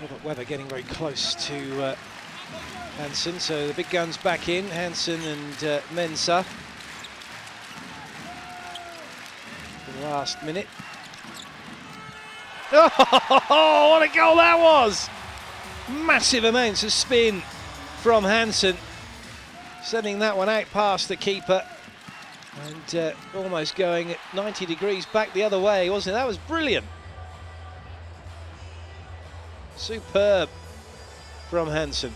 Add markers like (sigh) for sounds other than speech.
Robert Weber getting very close to uh, Hansen. So the big guns back in, Hansen and uh, Mensah. The last minute. (laughs) Oh, what a goal that was! Massive amounts of spin from Hansen, sending that one out past the keeper and uh, almost going at 90 degrees back the other way, wasn't it? That was brilliant. Superb from Hansen.